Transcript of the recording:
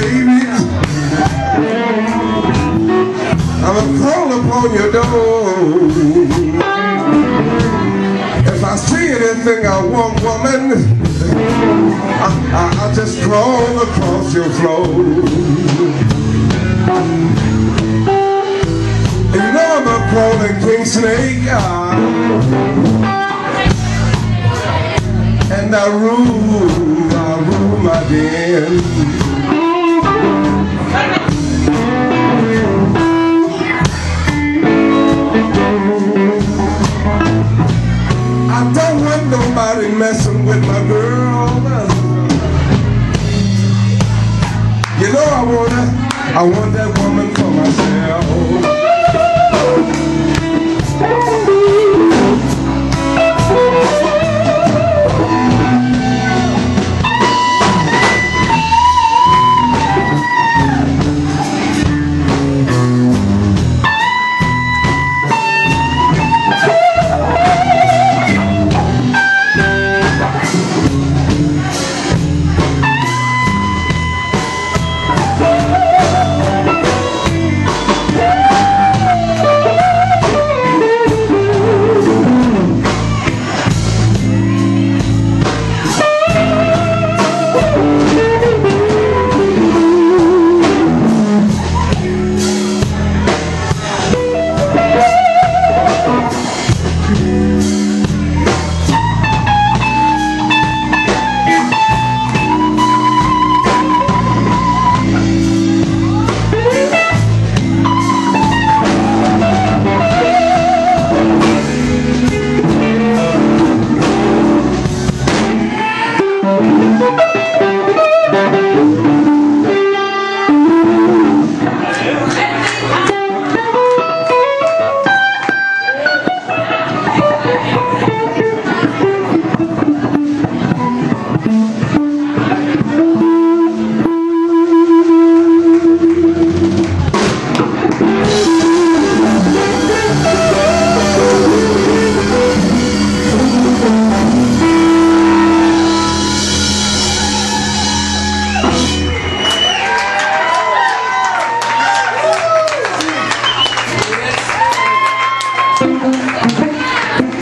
baby. I'ma call upon your door. If I see anything I want, woman, I, I, I just crawl across your floor. You know I'm a crawling king snake. I, I want that, woman for myself.